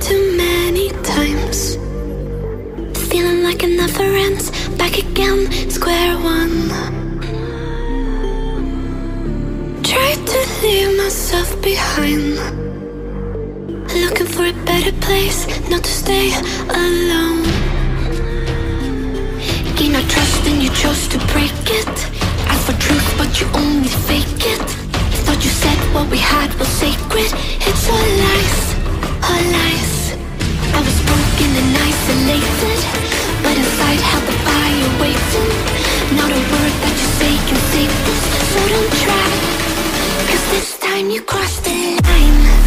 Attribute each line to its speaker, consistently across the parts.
Speaker 1: too many times. Feeling like it never ends. Back again, square one. Tried to leave myself behind. Looking for a better place, not to stay alone. Gain our trust and you chose to break it. Ask for truth, but you only fake it. Thought you said what we had was sacred. It's all lies, I was broken and isolated, but inside held the fire waiting. Not a word that you say can save this, so don't try. Cause this time you crossed the line.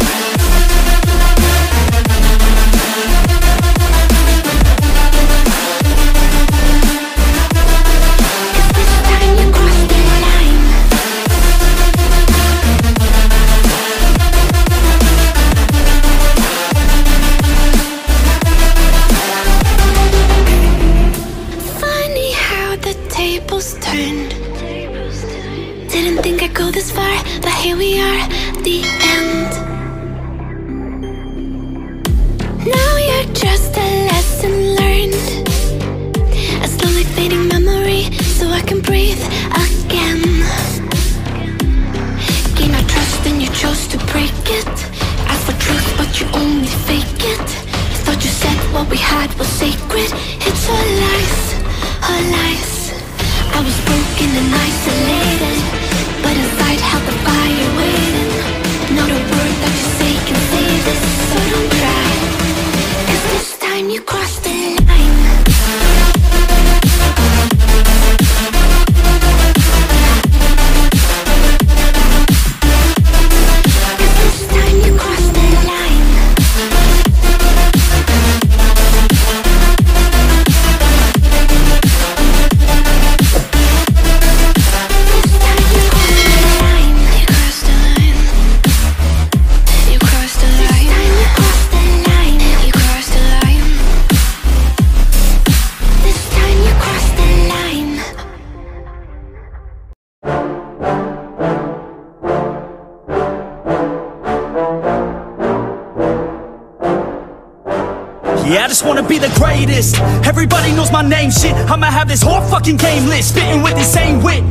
Speaker 1: Just
Speaker 2: wanna be the greatest. Everybody knows my name, shit. I'ma have this whole fucking game list, spitting with the same wit.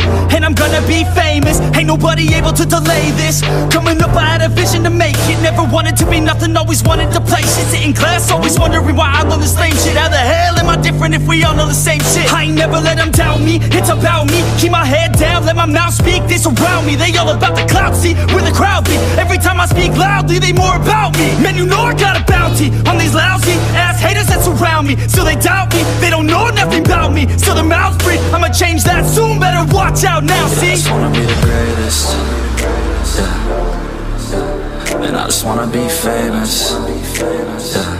Speaker 2: Gonna be famous. Ain't nobody able to delay this. Coming up, I had a vision to make it. Never wanted to be nothing, always wanted to play shit. In class, always wondering why I love this same shit. How the hell am I different if we all know the same shit? I ain't never let them down me, it's about me. Keep my head down, let my mouth speak. They surround me, they all about the clout, see where the crowd be. Every time I speak loudly, they more about me. Man, you know I got a bounty on these lousy ass haters that surround me. Still they doubt me, they don't know watch out now,
Speaker 3: I
Speaker 2: see?
Speaker 3: just wanna be the greatest. Yeah. And I just wanna be famous. Yeah.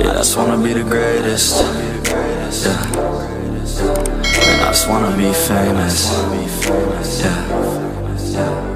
Speaker 3: Yeah, I just wanna be the greatest. Yeah. And I just wanna be famous. Yeah.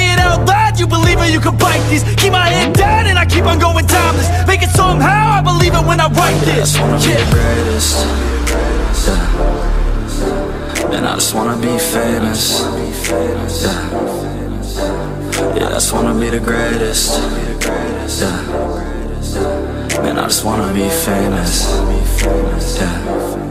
Speaker 2: you can bite this. Keep my head down and I keep on going timeless. Make it somehow, I believe it when I write this.
Speaker 3: Yeah, I just wanna yeah. be the greatest.
Speaker 2: Yeah.
Speaker 3: And I just wanna be famous. Yeah, yeah I just wanna be the greatest. Yeah. Man, I just wanna be famous. Yeah.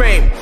Speaker 4: Going